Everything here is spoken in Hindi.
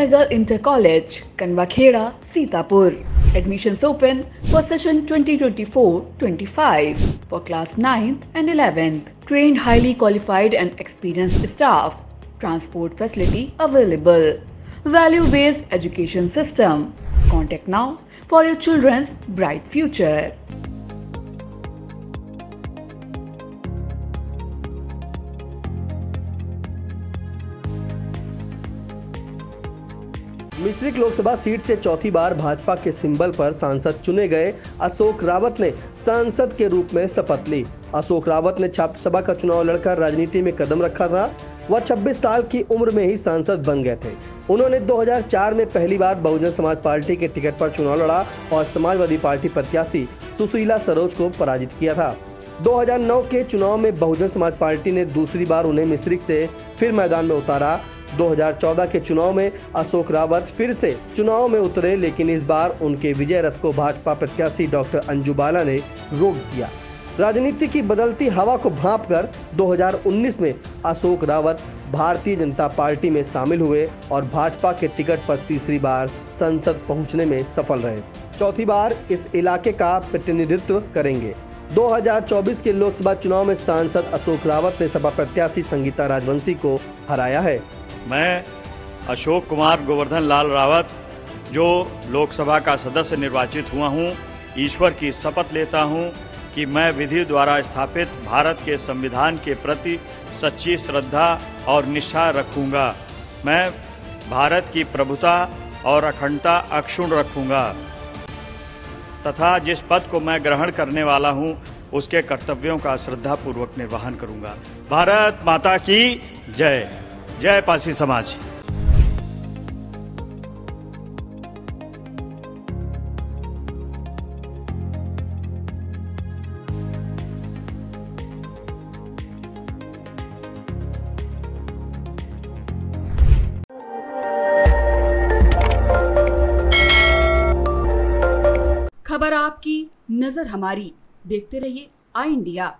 Sehgal Inter College, Kanwakheda, Sitapur. Admissions open for session 2024-25 for class 9th and 11th. Trained highly qualified and experienced staff. Transport facility available. Value-based education system. Contact now for your children's bright future. Misrikh Lok Sabha seat से चौथी बार भाजपा के सिंबल पर सांसद चुने गए अशोक रावत ने सांसद के रूप में शपथ ली। अशोक रावत ने छात्र सभा का चुनाव लड़कर राजनीति में कदम रखा था। वह 26 साल की उम्र में ही सांसद बन गए थे। उन्होंने 2004 में पहली बार बहुजन समाज पार्टी के टिकट पर चुनाव लड़ा और समाजवादी पार्टी प्रत्याशी सुशीला सरोज को पराजित किया था। 2009 के चुनाव में बहुजन समाज पार्टी ने दूसरी बार उन्हें मिश्रिक से फिर मैदान में उतारा। 2014 के चुनाव में अशोक रावत फिर से चुनाव में उतरे, लेकिन इस बार उनके विजय रथ को भाजपा प्रत्याशी डॉक्टर अंजू बाला ने रोक दिया। राजनीति की बदलती हवा को भाप कर 2019 में अशोक रावत भारतीय जनता पार्टी में शामिल हुए और भाजपा के टिकट पर तीसरी बार संसद पहुँचने में सफल रहे। चौथी बार इस इलाके का प्रतिनिधित्व करेंगे। 2024 के लोकसभा चुनाव में सांसद अशोक रावत ने सपा प्रत्याशी संगीता राजवंशी को हराया है। मैं अशोक कुमार गोवर्धन लाल रावत जो लोकसभा का सदस्य निर्वाचित हुआ हूँ, ईश्वर की शपथ लेता हूँ कि मैं विधि द्वारा स्थापित भारत के संविधान के प्रति सच्ची श्रद्धा और निष्ठा रखूँगा। मैं भारत की प्रभुता और अखंडता अक्षुण रखूँगा। तथा जिस पद को मैं ग्रहण करने वाला हूँ उसके कर्तव्यों का श्रद्धापूर्वक निर्वहन करूँगा। भारत माता की जय। जय पासी समाज। खबर आपकी नज़र हमारी। देखते रहिए आई इंडिया।